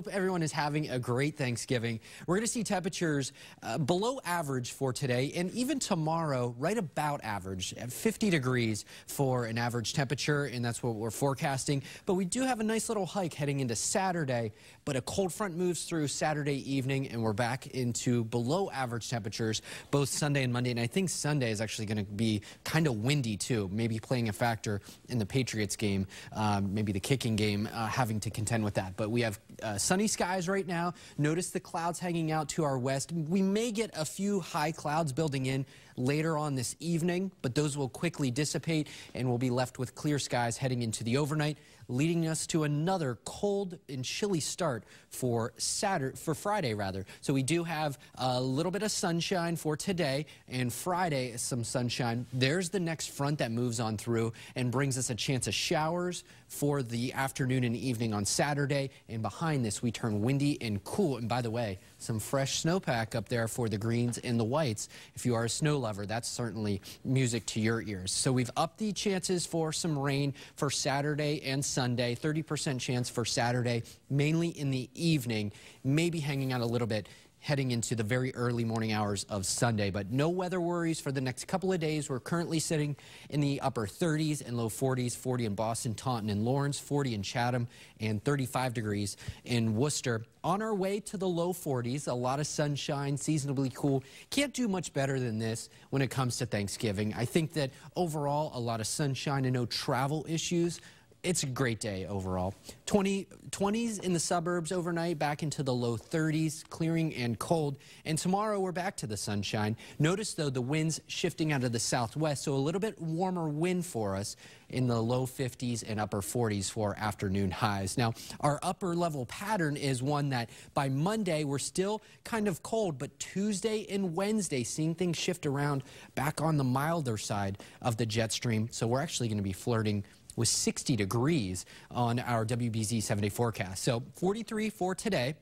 Hope everyone is having a great Thanksgiving. We're going to see temperatures uh, below average for today and even tomorrow, right about average at 50 degrees for an average temperature, and that's what we're forecasting. But we do have a nice little hike heading into Saturday, but a cold front moves through Saturday evening, and we're back into below average temperatures both Sunday and Monday. And I think Sunday is actually going to be kind of windy too, maybe playing a factor in the Patriots game, um, maybe the kicking game, uh, having to contend with that. But we have uh, sunny skies right now. Notice the clouds hanging out to our west. We may get a few high clouds building in later on this evening, but those will quickly dissipate and we'll be left with clear skies heading into the overnight, leading us to another cold and chilly start for Saturday, for Friday rather. So we do have a little bit of sunshine for today and Friday some sunshine. There's the next front that moves on through and brings us a chance of showers for the afternoon and evening on Saturday. And behind this, we turn windy and cool. And by the way, some fresh snowpack up there for the greens and the whites. If you are a snow lover, that's certainly music to your ears. So we've upped the chances for some rain for Saturday and Sunday. 30% chance for Saturday, mainly in the evening, maybe hanging out a little bit heading into the very early morning hours of Sunday. But no weather worries for the next couple of days. We're currently sitting in the upper 30s and low 40s, 40 in Boston, Taunton, and Lawrence, 40 in Chatham, and 35 degrees in Worcester. On our way to the low 40s, a lot of sunshine, seasonably cool. Can't do much better than this when it comes to Thanksgiving. I think that overall, a lot of sunshine and no travel issues it's a great day overall. 20, 20s in the suburbs overnight, back into the low 30s, clearing and cold. And tomorrow we're back to the sunshine. Notice though the winds shifting out of the southwest, so a little bit warmer wind for us in the low 50s and upper 40s for afternoon highs. Now, our upper level pattern is one that by Monday we're still kind of cold, but Tuesday and Wednesday seeing things shift around back on the milder side of the jet stream. So we're actually going to be flirting with 60 degrees on our WBZ seven day forecast. So 43 for today.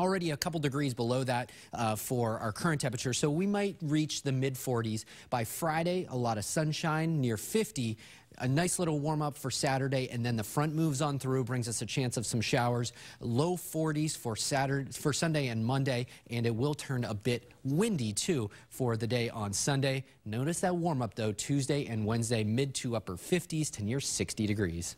Already a couple degrees below that uh, for our current temperature, so we might reach the mid 40s by Friday. A lot of sunshine near 50 a nice little warm up for Saturday, and then the front moves on through, brings us a chance of some showers. Low 40s for Saturday, for Sunday and Monday, and it will turn a bit windy too for the day on Sunday. Notice that warm up though Tuesday and Wednesday, mid to upper 50s to near 60 degrees.